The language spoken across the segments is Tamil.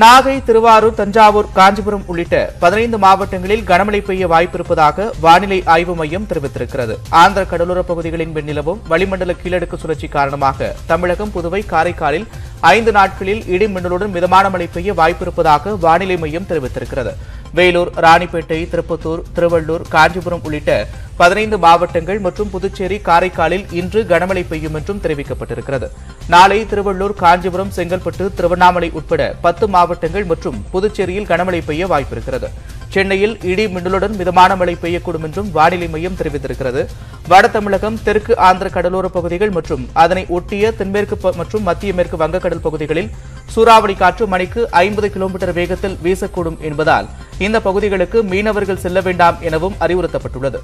நாகை திருவாரூர் தஞ்சாவூர் காஞ்சிபுரம் உள்ளிட்ட பதினைந்து மாவட்டங்களில் கனமழை பெய்ய வாய்ப்பிருப்பதாக வானிலை ஆய்வு மையம் தெரிவித்திருக்கிறது. ஆந்திர கடலோர பகுதிகளின் வெண்ணிலவும் வளிமண்டல கீழடுக்கு சுழற்சி காரணமாக தமிழகம் புதுவை காரைக்காலில் ஐந்து நாட்களில் இடி மின்னலுடன் மிதமான மழை பெய்ய வாய்ப்பிருப்பதாக வானிலை மையம் தெரிவித்திருக்கிறது. வேலூர் ராணிப்பேட்டை திருப்பத்தூர் திருவள்ளூர் காஞ்சிபுரம் உள்ளிட்ட பதினைந்து மாவட்டங்கள் மற்றும் புதுச்சேரி காரைக்காலில் இன்று கனமழை பெய்யும் என்றும் தெரிவிக்கப்பட்டிருக்கிறது. நாளை திருவள்ளூர் காஞ்சிபுரம் செங்கல்பட்டு திருவண்ணாமலை உட்பட பத்து மாவட்டங்கள் மற்றும் புதுச்சேரியில் கனமழை பெய்ய வாய்ப்பிருக்கிறது. சென்னையில் இடி மின்னலுடன் மிதமான மழை பெய்யக்கூடும் என்றும் வானிலை மையம் தெரிவித்திருக்கிறது. வட தமிழகம் தெற்கு ஆந்திர கடலோர பகுதிகள் மற்றும் அதனை ஒட்டிய தென்மேற்கு மற்றும் மத்திய மேற்கு வங்கக்கடல் பகுதிகளில் சூறாவளி காற்று மணிக்கு ஐம்பது கிலோமீட்டர் வேகத்தில் வீசக்கூடும் என்பதால் இந்த பகுதிகளுக்கு மீனவர்கள் செல்ல வேண்டாம் எனவும் அறிவுறுத்தப்பட்டுள்ளது.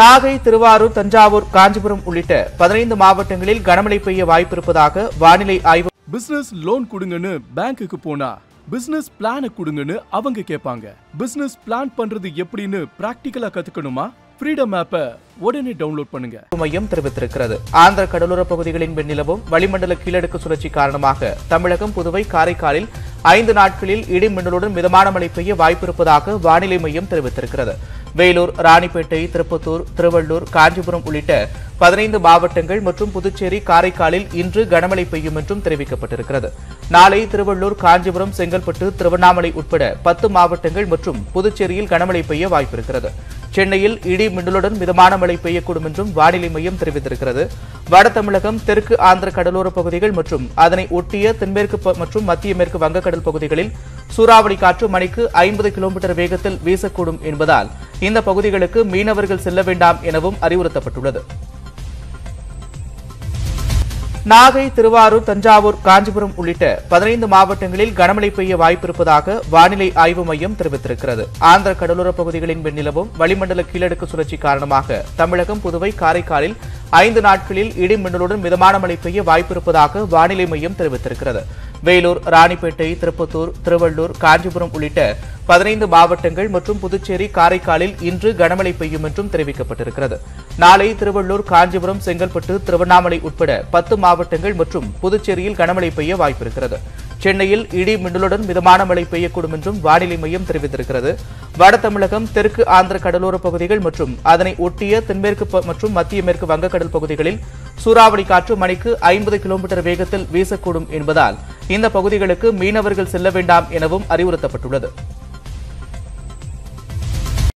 நாகை திருவாரூர் தஞ்சாவூர் காஞ்சிபுரம் உள்ளிட்ட பதினைந்து மாவட்டங்களில் கனமழை பெய்ய வாய்ப்பிருப்பதாக வானிலை ஆய்வு பிசினஸ் லோன் கொடுங்கன்னு பேங்க்குக்கு போனா பிசினஸ் பிளான கொடுங்கன்னு அவங்க கேட்பாங்க. பிசினஸ் பிளான் பண்றது எப்படின்னு பிராக்டிக்கலா கத்துக்கணுமா? ஃப்ரீடம் ஆப்பை உடனே டவுன்லோட் பண்ணுங்க. மையம் தெரிவித்திருக்கிறது. ஆந்திர கடலோர பகுதிகளின் வெண்ணிலவும் வளிமண்டல கீழடுக்கு சுழற்சி காரணமாக தமிழகம் புதுவை காரைக்காலில் ஐந்து நாட்களில் இடி மின்னலுடன் மிதமான மழை பெய்ய வாய்ப்பிருப்பதாக வானிலை மையம் தெரிவித்திருக்கிறது. வேலூர் ராணிப்பேட்டை திருப்பத்தூர் திருவள்ளூர் காஞ்சிபுரம் உள்ளிட்ட பதினைந்து மாவட்டங்கள் மற்றும் புதுச்சேரி காரைக்காலில் இன்று கனமழை பெய்யும் என்றும் தெரிவிக்கப்பட்டிருக்கிறது. நாளை திருவள்ளூர் காஞ்சிபுரம் செங்கல்பட்டு திருவண்ணாமலை உட்பட பத்து மாவட்டங்கள் மற்றும் புதுச்சேரியில் கனமழை பெய்ய வாய்ப்பிருக்கிறது. சென்னையில் இடி மின்னலுடன் மிதமான மழை பெய்யக்கூடும் என்றும் வானிலை மையம் தெரிவித்திருக்கிறது. வட தமிழகம் தெற்கு ஆந்திர கடலோர பகுதிகள் மற்றும் அதனை ஒட்டிய தென்மேற்கு மற்றும் மத்திய மேற்கு வங்கக்கடல் பகுதிகளில் சூறாவளி காற்று மணிக்கு ஐம்பது கிலோமீட்டர் வேகத்தில் வீசக்கூடும் என்பதால் இந்த பகுதிகளுக்கு மீனவர்கள் செல்ல வேண்டாம் எனவும் அறிவுறுத்தப்பட்டுள்ளது. நாகை திருவாரூர் தஞ்சாவூர் காஞ்சிபுரம் உள்ளிட்ட பதினைந்து மாவட்டங்களில் கனமழை பெய்ய வாய்ப்பிருப்பதாக வானிலை ஆய்வு மையம் தெரிவித்திருக்கிறது. ஆந்திர கடலோர பகுதிகளின் வெண்ணிலவும் வளிமண்டல கீழடுக்கு சுழற்சி காரணமாக தமிழகம் புதுவை காரைக்காலில் ஐந்து நாட்களில் இடி மின்னலுடன் மிதமான மழை பெய்ய வாய்ப்பிருப்பதாக வானிலை மையம் தெரிவித்திருக்கிறது. வேலூர் ராணிப்பேட்டை திருப்பத்தூர் திருவள்ளூர் காஞ்சிபுரம் உள்ளிட்ட பதினைந்து மாவட்டங்கள் மற்றும் புதுச்சேரி காரைக்காலில் இன்று கனமழை பெய்யும் என்றும் தெரிவிக்கப்பட்டிருக்கிறது. நாளை திருவள்ளூர் காஞ்சிபுரம் செங்கல்பட்டு திருவண்ணாமலை உட்பட பத்து மாவட்டங்கள் மற்றும் புதுச்சேரியில் கனமழை பெய்ய வாய்ப்பிருக்கிறது. சென்னையில் இடி மின்னலுடன் மிதமான மழை பெய்யக்கூடும் என்றும் வானிலை மையம் தெரிவித்திருக்கிறது. வட தமிழகம் தெற்கு ஆந்திர கடலோர பகுதிகள் மற்றும் அதனை ஒட்டிய தென்மேற்கு மற்றும் மத்திய மேற்கு வங்கக்கடல் பகுதிகளில் சூறாவளி காற்று மணிக்கு ஐம்பது கிலோமீட்டர் வேகத்தில் வீசக்கூடும் என்பதால் இந்த பகுதிகளுக்கு மீனவர்கள் செல்ல வேண்டாம் எனவும் அறிவுறுத்தப்பட்டுள்ளது.